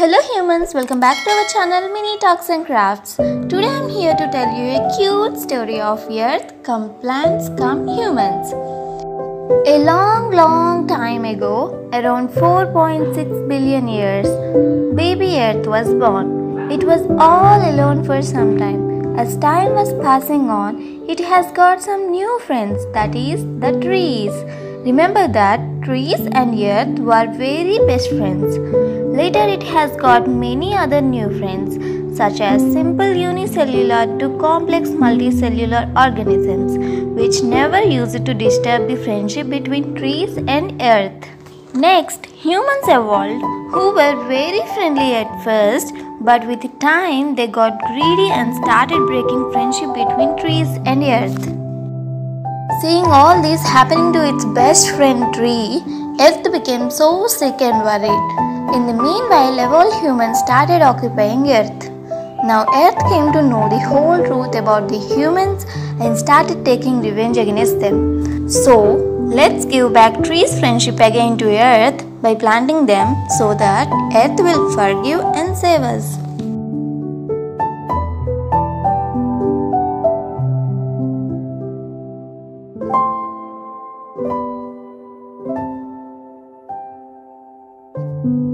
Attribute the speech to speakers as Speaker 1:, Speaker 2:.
Speaker 1: Hello humans, welcome back to our channel Mini Talks and Crafts. Today I'm here to tell you a cute story of Earth come plants come humans. A long long time ago, around 4.6 billion years, baby Earth was born. It was all alone for some time. As time was passing on, it has got some new friends, that is, the trees. Remember that trees and earth were very best friends. Later, it has got many other new friends, such as simple unicellular to complex multicellular organisms, which never used to disturb the friendship between trees and earth. Next, humans evolved who were very friendly at first, but with time they got greedy and started breaking friendship between trees and earth. Seeing all this happening to its best friend tree, Earth became so sick and worried. In the meanwhile, all humans started occupying Earth. Now, Earth came to know the whole truth about the humans and started taking revenge against them. So, let's give back trees' friendship again to Earth by planting them so that Earth will forgive and save us. Thank you.